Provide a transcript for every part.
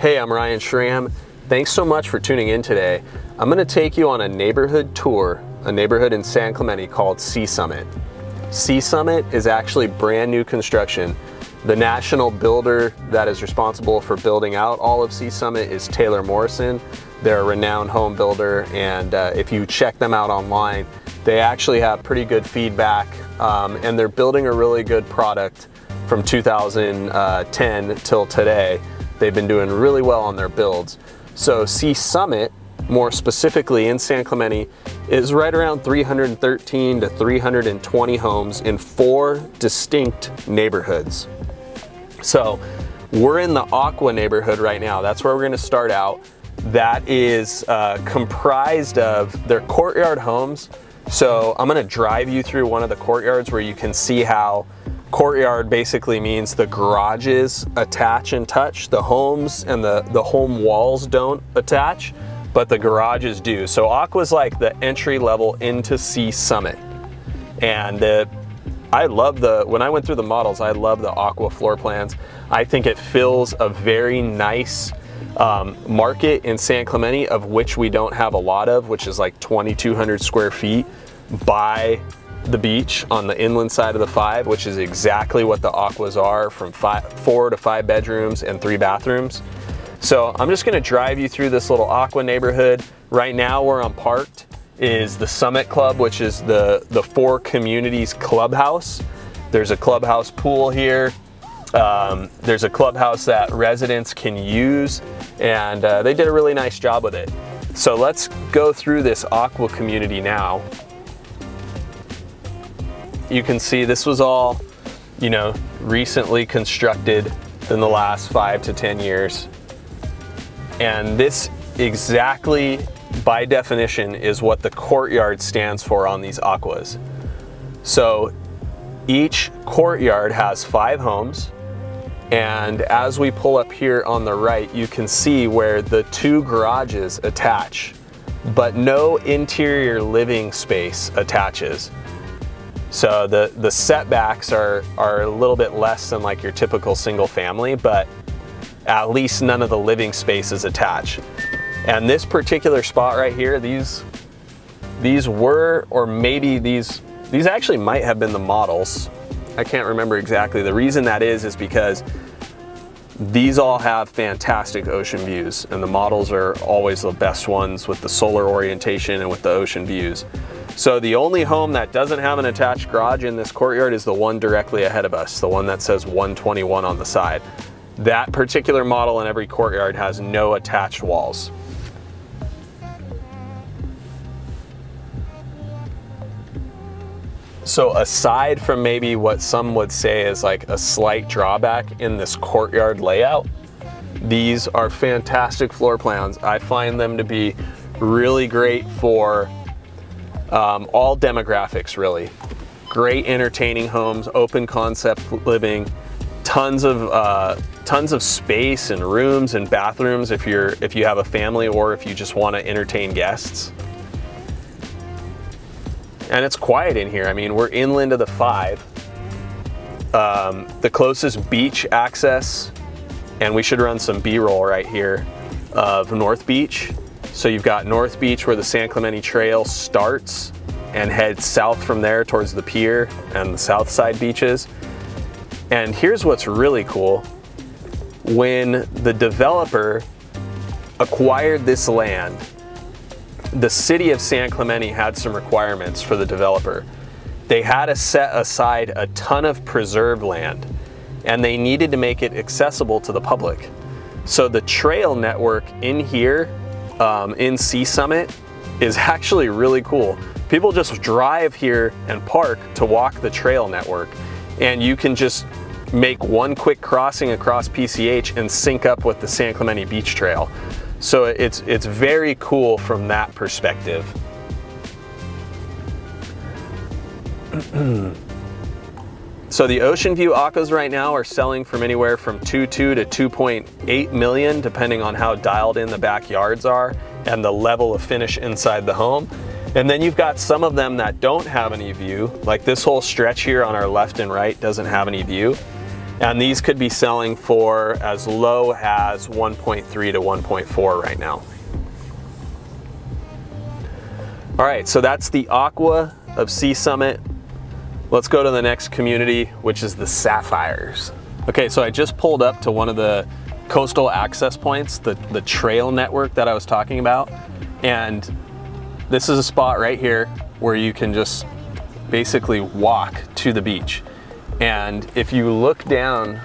Hey, I'm Ryan Schramm. Thanks so much for tuning in today. I'm gonna take you on a neighborhood tour, a neighborhood in San Clemente called Sea Summit. Sea Summit is actually brand new construction. The national builder that is responsible for building out all of Sea Summit is Taylor Morrison. They're a renowned home builder, and uh, if you check them out online, they actually have pretty good feedback, um, and they're building a really good product from 2010 till today. They've been doing really well on their builds. So Sea Summit, more specifically in San Clemente, is right around 313 to 320 homes in four distinct neighborhoods. So we're in the Aqua neighborhood right now. That's where we're gonna start out. That is uh, comprised of their courtyard homes. So I'm gonna drive you through one of the courtyards where you can see how Courtyard basically means the garages attach and touch. The homes and the, the home walls don't attach, but the garages do. So Aqua's like the entry level into Sea Summit. And I love the, when I went through the models, I love the Aqua floor plans. I think it fills a very nice um, market in San Clemente of which we don't have a lot of, which is like 2,200 square feet by the beach on the inland side of the five, which is exactly what the aquas are from five, four to five bedrooms and three bathrooms. So I'm just gonna drive you through this little aqua neighborhood. Right now where I'm parked is the Summit Club, which is the, the four communities clubhouse. There's a clubhouse pool here. Um, there's a clubhouse that residents can use and uh, they did a really nice job with it. So let's go through this aqua community now you can see this was all, you know, recently constructed in the last five to 10 years. And this exactly by definition is what the courtyard stands for on these aquas. So each courtyard has five homes and as we pull up here on the right, you can see where the two garages attach, but no interior living space attaches. So the, the setbacks are, are a little bit less than like your typical single family, but at least none of the living space is attached. And this particular spot right here, these, these were, or maybe these, these actually might have been the models. I can't remember exactly. The reason that is, is because these all have fantastic ocean views and the models are always the best ones with the solar orientation and with the ocean views. So the only home that doesn't have an attached garage in this courtyard is the one directly ahead of us, the one that says 121 on the side. That particular model in every courtyard has no attached walls. So aside from maybe what some would say is like a slight drawback in this courtyard layout, these are fantastic floor plans. I find them to be really great for um, all demographics really. Great entertaining homes, open concept living, tons of uh, tons of space and rooms and bathrooms if you're if you have a family or if you just want to entertain guests. And it's quiet in here. I mean, we're inland of the five. Um, the closest beach access, and we should run some B-roll right here of North Beach. So you've got North Beach where the San Clemente Trail starts and heads south from there towards the pier and the south side beaches. And here's what's really cool. When the developer acquired this land, the city of San Clemente had some requirements for the developer. They had to set aside a ton of preserved land and they needed to make it accessible to the public. So the trail network in here um, in Sea Summit is actually really cool. People just drive here and park to walk the trail network and you can just make one quick crossing across PCH and sync up with the San Clemente Beach Trail. So it's, it's very cool from that perspective. so the Ocean View Aquas right now are selling from anywhere from 2.2 to 2.8 million, depending on how dialed in the backyards are and the level of finish inside the home. And then you've got some of them that don't have any view, like this whole stretch here on our left and right doesn't have any view. And these could be selling for as low as 1.3 to 1.4 right now. All right, so that's the Aqua of Sea Summit. Let's go to the next community, which is the Sapphires. Okay, so I just pulled up to one of the coastal access points, the, the trail network that I was talking about. And this is a spot right here where you can just basically walk to the beach. And if you look down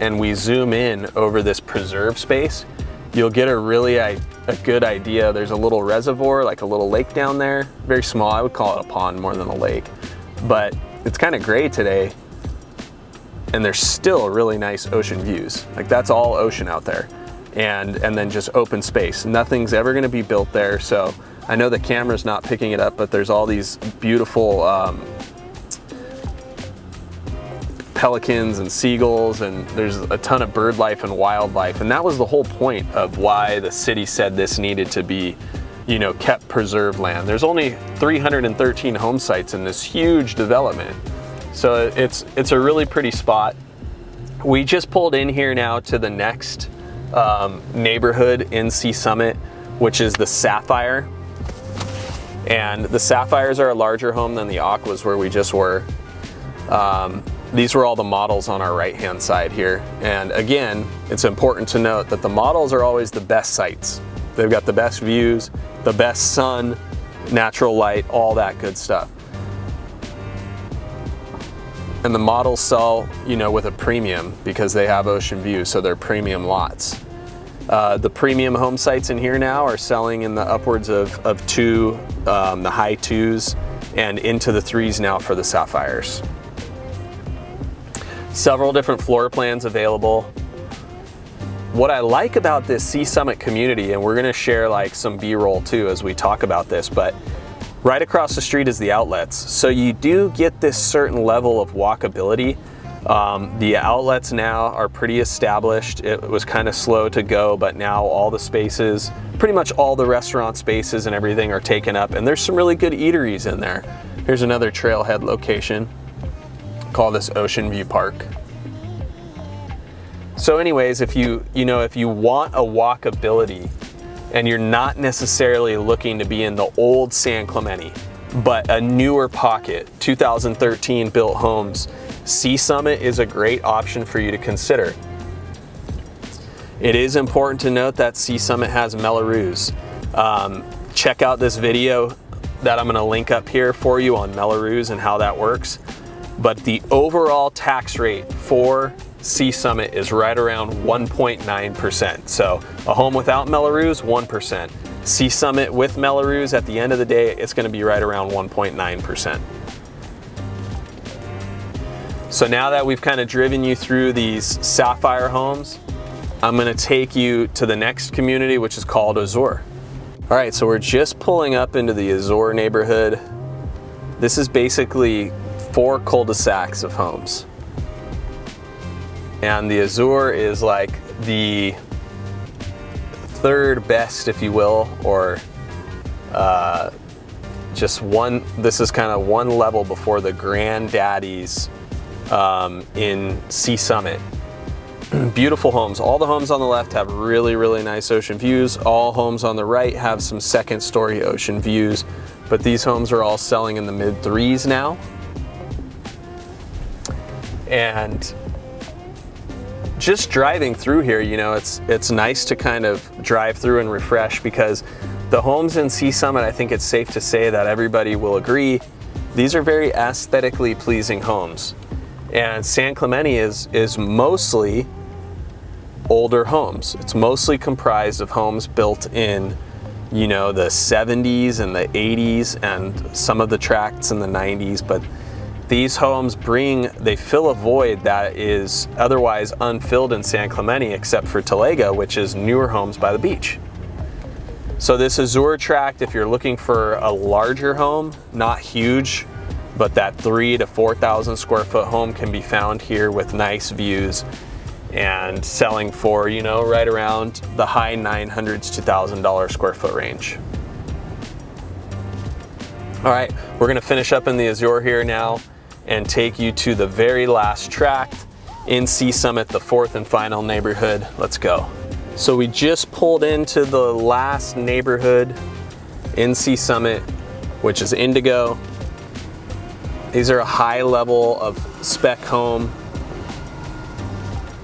and we zoom in over this preserve space, you'll get a really a good idea. There's a little reservoir, like a little lake down there, very small. I would call it a pond more than a lake, but it's kind of gray today and there's still really nice ocean views. Like that's all ocean out there. And, and then just open space. Nothing's ever gonna be built there. So I know the camera's not picking it up, but there's all these beautiful um, pelicans and seagulls and there's a ton of bird life and wildlife. And that was the whole point of why the city said this needed to be you know, kept preserved land. There's only 313 home sites in this huge development. So it's, it's a really pretty spot. We just pulled in here now to the next um, neighborhood in Sea Summit, which is the Sapphire. And the Sapphires are a larger home than the Aquas where we just were. Um, these were all the models on our right hand side here. And again, it's important to note that the models are always the best sites. They've got the best views, the best sun, natural light, all that good stuff and the models sell, you know, with a premium because they have ocean view, so they're premium lots. Uh, the premium home sites in here now are selling in the upwards of, of two, um, the high twos, and into the threes now for the Sapphires. Several different floor plans available. What I like about this Sea Summit community, and we're gonna share like some B-roll too as we talk about this, but Right across the street is the outlets. So you do get this certain level of walkability. Um, the outlets now are pretty established. It was kind of slow to go, but now all the spaces, pretty much all the restaurant spaces and everything are taken up. And there's some really good eateries in there. Here's another trailhead location. Call this Ocean View Park. So anyways, if you, you know, if you want a walkability and you're not necessarily looking to be in the old San Clemente, but a newer pocket, 2013 built homes, Sea Summit is a great option for you to consider. It is important to note that Sea Summit has Mello-Roos. Um, check out this video that I'm gonna link up here for you on Mello-Roos and how that works. But the overall tax rate for Sea Summit is right around 1.9%. So a home without Mello-Roos, 1%. Sea Summit with Mello-Roos, at the end of the day, it's gonna be right around 1.9%. So now that we've kind of driven you through these Sapphire homes, I'm gonna take you to the next community, which is called Azure. All right, so we're just pulling up into the Azure neighborhood. This is basically four cul-de-sacs of homes. And the Azure is like the third best, if you will, or uh, just one, this is kind of one level before the granddaddies um, in Sea Summit. Beautiful homes. All the homes on the left have really, really nice ocean views. All homes on the right have some second story ocean views, but these homes are all selling in the mid threes now. And just driving through here, you know, it's it's nice to kind of drive through and refresh because the homes in Sea Summit, I think it's safe to say that everybody will agree, these are very aesthetically pleasing homes. And San Clemente is, is mostly older homes. It's mostly comprised of homes built in, you know, the 70s and the 80s and some of the tracts in the 90s, but these homes bring, they fill a void that is otherwise unfilled in San Clemente except for Talega, which is newer homes by the beach. So this Azure tract, if you're looking for a larger home, not huge, but that three to 4,000 square foot home can be found here with nice views and selling for, you know, right around the high 900s to $1,000 square foot range. All right, we're gonna finish up in the Azure here now and take you to the very last tract. in Sea Summit, the fourth and final neighborhood. Let's go. So we just pulled into the last neighborhood in Sea Summit, which is Indigo. These are a high level of spec home.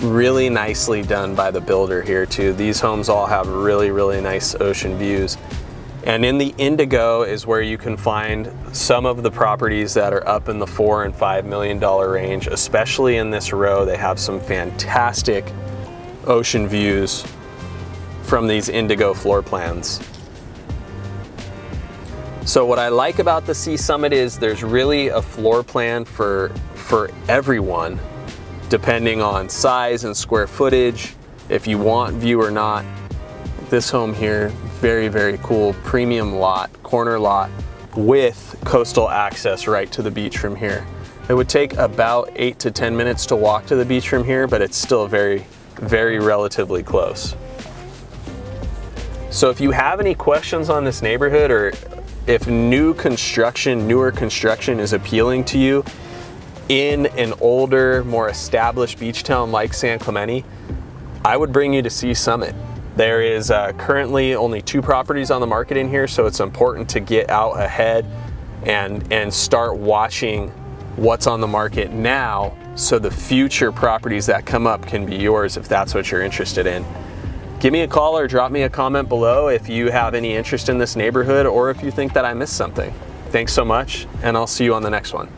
Really nicely done by the builder here too. These homes all have really, really nice ocean views. And in the Indigo is where you can find some of the properties that are up in the four and five million dollar range, especially in this row. They have some fantastic ocean views from these Indigo floor plans. So what I like about the Sea Summit is there's really a floor plan for, for everyone, depending on size and square footage, if you want view or not. This home here, very, very cool, premium lot, corner lot, with coastal access right to the beach from here. It would take about eight to 10 minutes to walk to the beach from here, but it's still very, very relatively close. So if you have any questions on this neighborhood or if new construction, newer construction is appealing to you in an older, more established beach town like San Clemente, I would bring you to Sea Summit. There is uh, currently only two properties on the market in here, so it's important to get out ahead and, and start watching what's on the market now so the future properties that come up can be yours if that's what you're interested in give me a call or drop me a comment below if you have any interest in this neighborhood or if you think that I missed something. Thanks so much, and I'll see you on the next one.